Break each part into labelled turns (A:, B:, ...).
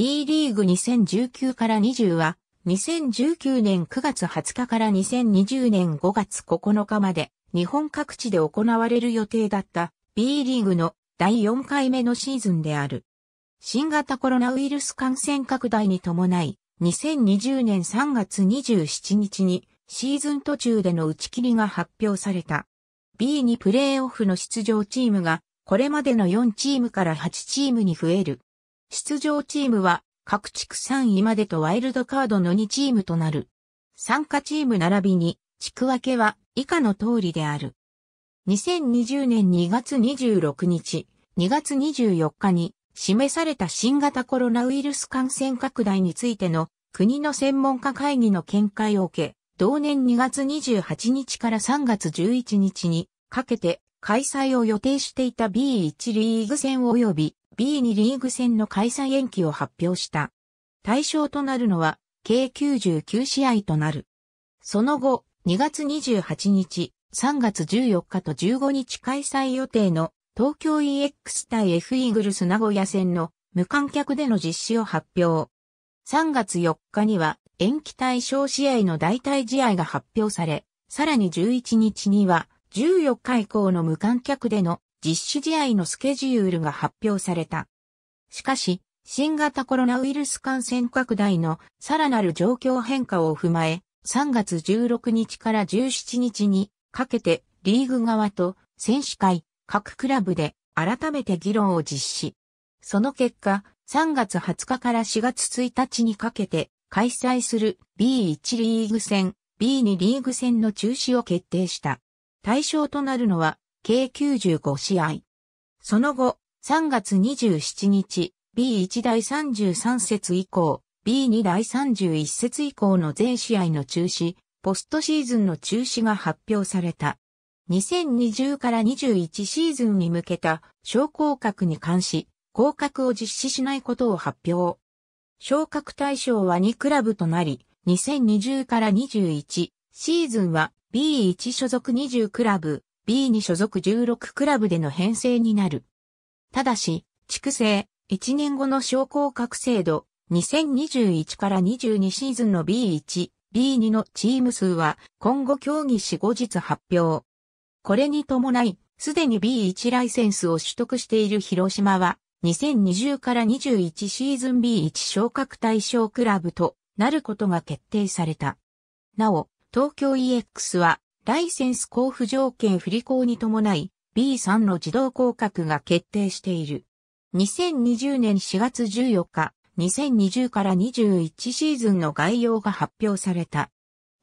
A: B リーグ2019から20は、2019年9月20日から2020年5月9日まで、日本各地で行われる予定だった B リーグの第4回目のシーズンである。新型コロナウイルス感染拡大に伴い、2020年3月27日にシーズン途中での打ち切りが発表された。B にプレーオフの出場チームがこれまでの4チームから8チームに増える。出場チームは各地区3位までとワイルドカードの2チームとなる。参加チーム並びに地区分けは以下の通りである。2020年2月26日、2月24日に示された新型コロナウイルス感染拡大についての国の専門家会議の見解を受け、同年2月28日から3月11日にかけて開催を予定していた B1 リーグ戦及び B2 リーグ戦の開催延期を発表した。対象となるのは計99試合となる。その後、2月28日、3月14日と15日開催予定の東京 EX 対 F イーグルス名古屋戦の無観客での実施を発表。3月4日には延期対象試合の代替試合が発表され、さらに11日には14日以降の無観客での実施試合のスケジュールが発表された。しかし、新型コロナウイルス感染拡大のさらなる状況変化を踏まえ、3月16日から17日にかけてリーグ側と選手会、各クラブで改めて議論を実施。その結果、3月20日から4月1日にかけて開催する B1 リーグ戦、B2 リーグ戦の中止を決定した。対象となるのは計95試合。その後、3月27日、B1 第33節以降、B2 第31節以降の全試合の中止、ポストシーズンの中止が発表された。2020から21シーズンに向けた昇降格に関し、降格を実施しないことを発表。昇格対象は2クラブとなり、2020から21シーズンは B1 所属20クラブ、B2 所属16クラブでの編成になる。ただし、地区制、1年後の昇降格制度、2021から22シーズンの B1、B2 のチーム数は今後協議し後日発表。これに伴い、すでに B1 ライセンスを取得している広島は、2020から21シーズン B1 昇格対象クラブとなることが決定された。なお、東京 EX はライセンス交付条件不履行に伴い B3 の自動降格が決定している。2020年4月14日、2020から21シーズンの概要が発表された。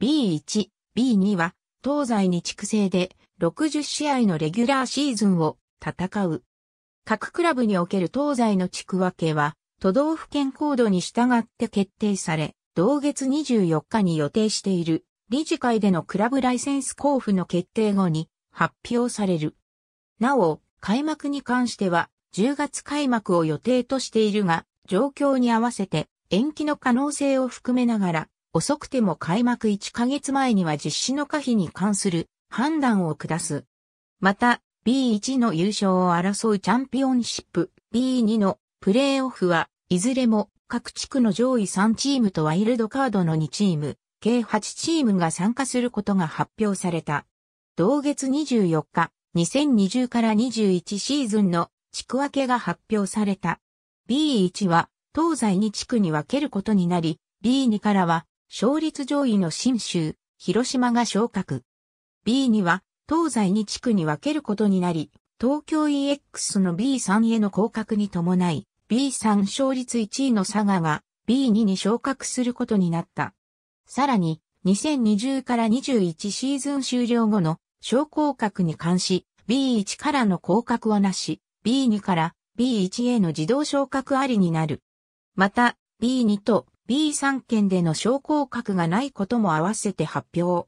A: B1、B2 は東西に地区制で60試合のレギュラーシーズンを戦う。各クラブにおける東西の地区分けは都道府県コードに従って決定され、同月24日に予定している理事会でのクラブライセンス交付の決定後に発表される。なお、開幕に関しては10月開幕を予定としているが、状況に合わせて延期の可能性を含めながら、遅くても開幕1ヶ月前には実施の可否に関する判断を下す。また、B1 の優勝を争うチャンピオンシップ B2 のプレーオフはいずれも各地区の上位3チームとワイルドカードの2チーム、計8チームが参加することが発表された。同月24日、2020から21シーズンの地区分けが発表された。B1 は東西に地区に分けることになり、B2 からは勝率上位の新州、広島が昇格。B2 は東西に地区に分けることになり、東京 EX の B3 への降格に伴い、B3 勝率1位の佐賀が B2 に昇格することになった。さらに、2020から21シーズン終了後の昇降格に関し、B1 からの降格はなし、B2 から B1 への自動昇格ありになる。また、B2 と B3 県での昇降格がないことも合わせて発表。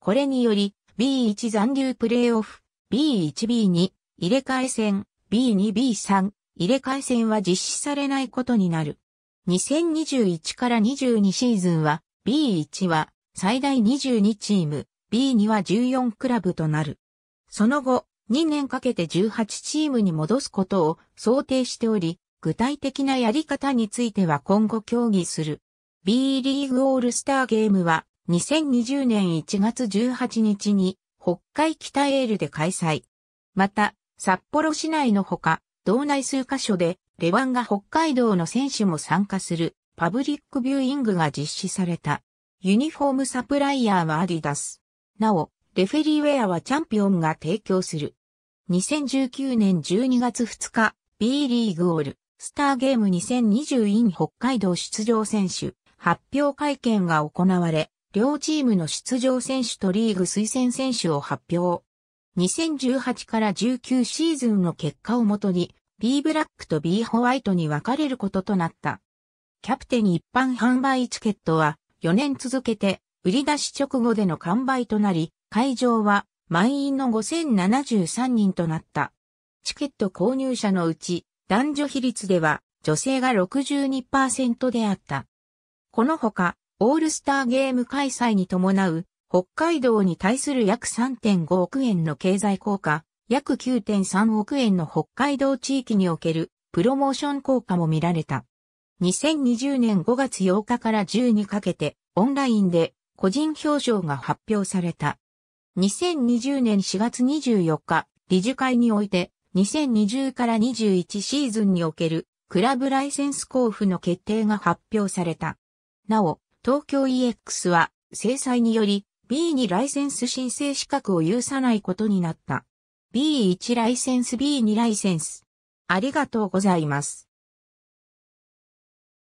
A: これにより、B1 残留プレイオフ、B1B2、入れ替え戦、B2B3、入れ替え戦は実施されないことになる。2021から22シーズンは、B1 は最大22チーム、B2 は14クラブとなる。その後、2年かけて18チームに戻すことを想定しており、具体的なやり方については今後協議する。B リーグオールスターゲームは2020年1月18日に北海北エールで開催。また、札幌市内のほか、道内数カ所でレワンが北海道の選手も参加するパブリックビューイングが実施された。ユニフォームサプライヤーはアディダス。なお、レフェリーウェアはチャンピオンが提供する。2019年12月2日、B リーグオール、スターゲーム 2020in 北海道出場選手、発表会見が行われ、両チームの出場選手とリーグ推薦選手を発表。2018から19シーズンの結果をもとに、B ブラックと B ホワイトに分かれることとなった。キャプテン一般販売チケットは4年続けて売り出し直後での完売となり、会場は満員の5073人となった。チケット購入者のうち男女比率では女性が62%であった。このほか、オールスターゲーム開催に伴う北海道に対する約3.5億円の経済効果、約9.3億円の北海道地域におけるプロモーション効果も見られた。2020年5月8日から10にかけてオンラインで個人表彰が発表された。2020年4月24日、理事会において2020から21シーズンにおけるクラブライセンス交付の決定が発表された。なお、東京 EX は制裁により B にライセンス申請資格を有さないことになった。B1 ライセンス B2 ライセンス。ありがとうございます。